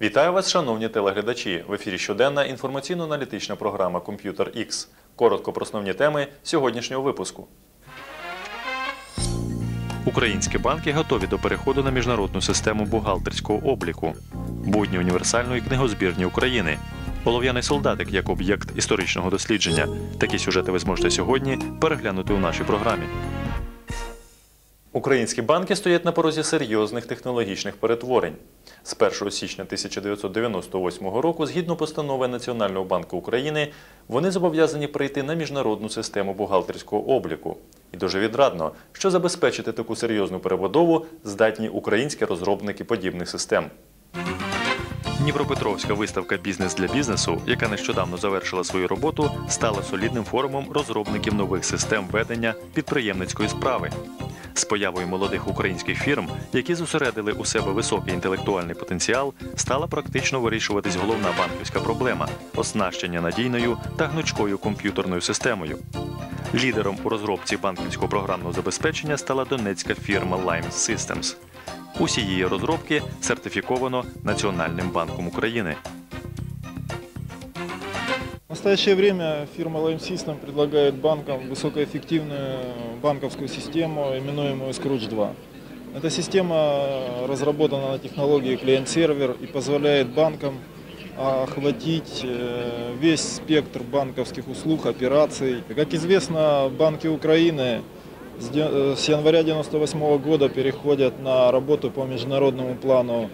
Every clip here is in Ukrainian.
Вітаю вас, шановні телеглядачі. В ефірі щоденна інформаційно-аналітична програма Комп'ютер X. Коротко про основні теми сьогоднішнього випуску. Українські банки готові до переходу на міжнародну систему бухгалтерського обліку. Будні універсальної книгозбірні України. Олов'яний солдатик як об'єкт історичного дослідження. Такі сюжети ви зможете сьогодні переглянути у нашій програмі. Українські банки стоять на порозі серйозних технологічних перетворень. З 1 січня 1998 року, згідно постанови Національного банку України, вони зобов'язані перейти на міжнародну систему бухгалтерського обліку. І дуже відрадно, що забезпечити таку серйозну перебудову здатні українські розробники подібних систем. Дніпропетровська виставка Бізнес для бізнесу, яка нещодавно завершила свою роботу, стала солідним форумом розробників нових систем ведення підприємницької справи. З появою молодих українських фірм, які зосередили у себе високий інтелектуальний потенціал, стала практично вирішуватись головна банківська проблема оснащення надійною та гнучкою комп'ютерною системою. Лідером у розробці банківського програмного забезпечення стала донецька фірма Lime Systems. Усі її розробки сертифіковано Національним банком України. Настоящее время фирма Lime System предлагает банкам высокоэффективную банковскую систему, именуемую Scrooge 2. Эта система разработана на технологии клиент-сервер и позволяет банкам охватить э, весь спектр банковских услуг, операций. Как известно, банки Украины с э, января 1998 года переходят на работу по международному плану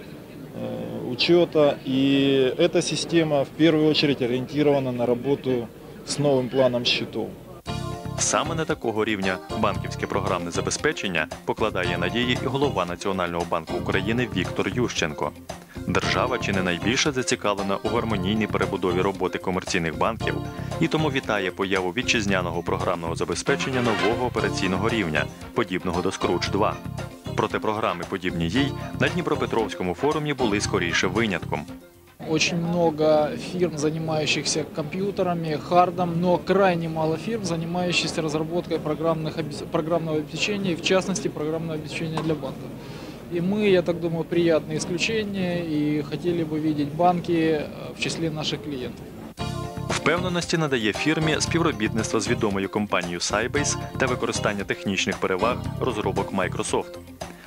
учета. И эта система в первую очередь ориентирована на работу с новым планом счетов. Саме на такого рівня банківське програмне забезпечення покладає надії і голова Національного банку України Віктор Ющенко. Держава чи не найбільше зацікавлена у гармонійній перебудові роботи комерційних банків і тому вітає появу вітчизняного програмного забезпечення нового операційного рівня, подібного до Scrooge 2. Проте програми, подібні їй, на Дніпропетровському форумі були скоріше винятком. Очень много фирм, занимающихся компьютерами, хардом, но крайне мало фирм, занимающихся разработкой программных, обес- программного обеспечения, и в частности программного обеспечения для банков. И мы, я так думаю, приятное исключение и хотели бы видеть банки э, в числе наших клиентов. Впевненості надає фірмі співробітництво з відомою компанією Sybase та використання технічних переваг розробок Microsoft.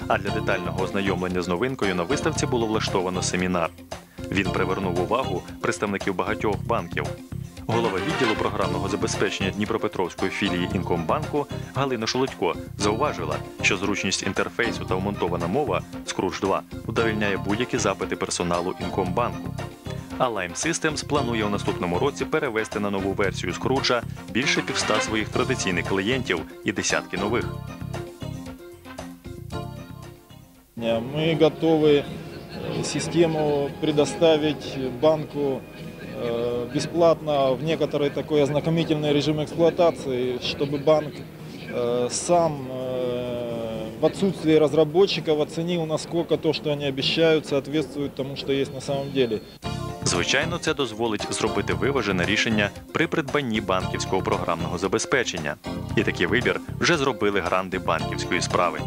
А для детального ознайомлення з новинкою на виставці було влаштовано семінар. Він привернув увагу представників багатьох банків. Голова відділу програмного забезпечення Дніпропетровської філії Інкомбанку Галина Шолодько зауважила, що зручність інтерфейсу та вмонтована мова Scrooge 2 удовільняє будь-які запити персоналу Інкомбанку. А Lime Systems планує у наступному році перевести на нову версію Скруджа більше півста своїх традиційних клієнтів і десятки нових. Мы готовы э, систему предоставить банку э, бесплатно в некоторый такой ознакомительный режим эксплуатации, чтобы банк э, сам э, в отсутствии разработчиков оценил, насколько то, что они обещают, соответствует тому, что есть на самом деле. Звичайно, це дозволить зробити виважене рішення при придбанні банківського програмного забезпечення. І такий вибір вже зробили гранди банківської справи.